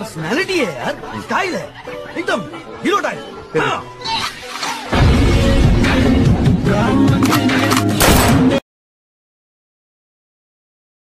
personality है यार style है एकदम हीरो टाइप